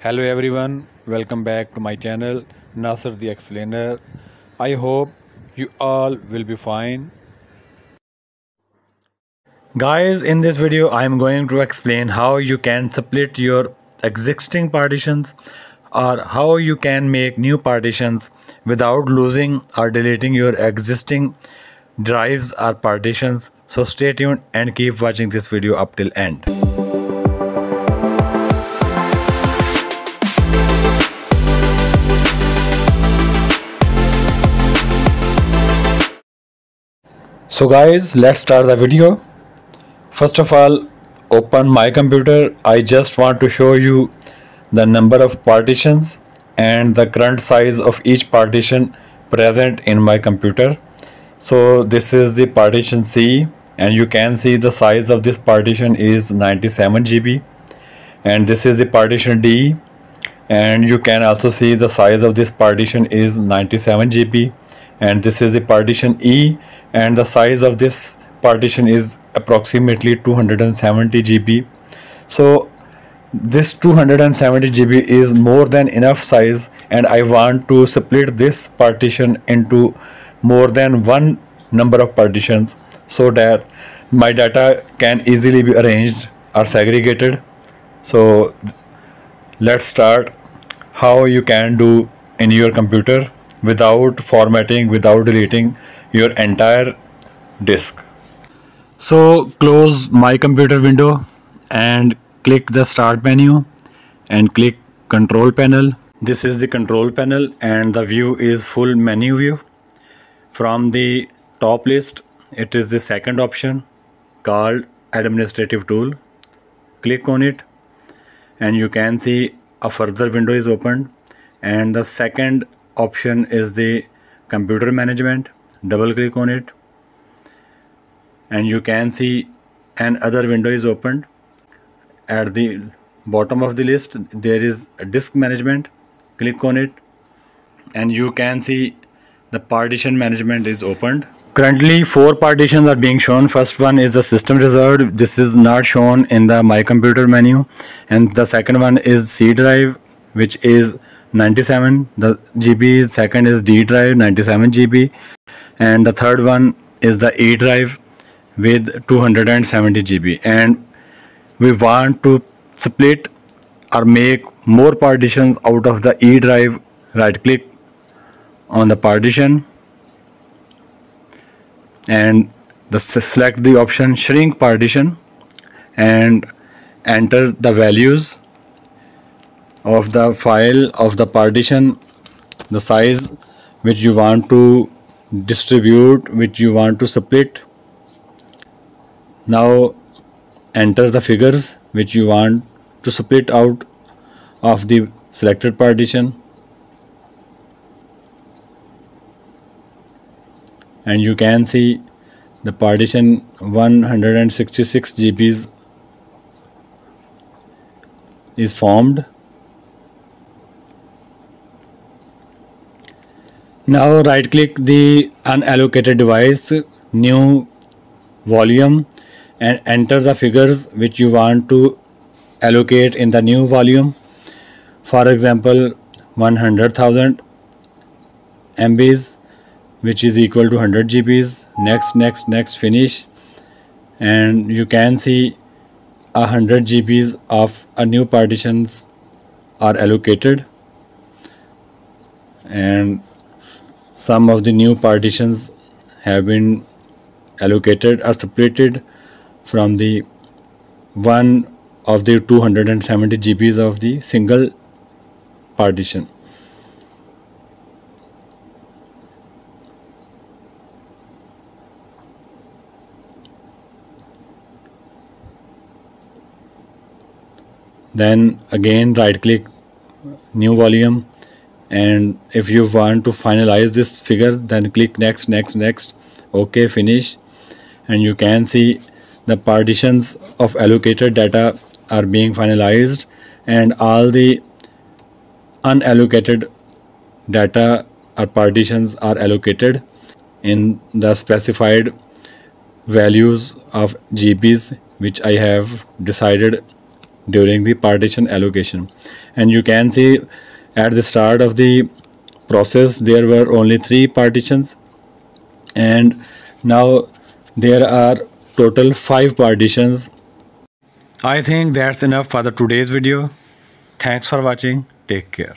Hello everyone, welcome back to my channel Nasir the Explainer. I hope you all will be fine. Guys, in this video I am going to explain how you can split your existing partitions or how you can make new partitions without losing or deleting your existing drives or partitions. So stay tuned and keep watching this video up till end. So guys let's start the video. First of all open my computer. I just want to show you the number of partitions and the current size of each partition present in my computer. So this is the partition C and you can see the size of this partition is 97 GB and this is the partition D and you can also see the size of this partition is 97 GB and this is the partition E. And the size of this partition is approximately 270 GB so this 270 GB is more than enough size. And I want to split this partition into more than one number of partitions so that my data can easily be arranged or segregated. So let's start. How you can do in your computer without formatting without deleting your entire disk. So close my computer window and click the start menu and click control panel. This is the control panel and the view is full menu view. From the top list it is the second option called administrative tool. Click on it and you can see a further window is opened and the second option is the computer management. Double click on it. And you can see another window is opened. At the bottom of the list there is disk management. Click on it. And you can see the partition management is opened. Currently four partitions are being shown. First one is the system reserved. This is not shown in the my computer menu. And the second one is c drive which is 97 the GB second is D drive 97 GB and the third one is the E drive with 270 GB and we want to split or make more partitions out of the E drive. Right click on the partition. And the select the option shrink partition and enter the values of the file of the partition the size which you want to distribute which you want to split. Now enter the figures which you want to split out of the selected partition. And you can see the partition 166 GBs is formed Now right click the unallocated device, new volume and enter the figures which you want to allocate in the new volume. For example, 100,000 MBs which is equal to 100 GBs. Next, next, next, finish. And you can see 100 GBs of a new partitions are allocated and some of the new partitions have been allocated or separated from the one of the 270 GBs of the single partition. Then again right click new volume and if you want to finalize this figure then click next next next. Ok finish. And you can see the partitions of allocated data are being finalized. And all the unallocated data or partitions are allocated in the specified values of GBs which I have decided during the partition allocation. And you can see at the start of the process there were only three partitions. And now there are total five partitions. I think that's enough for the today's video. Thanks for watching. Take care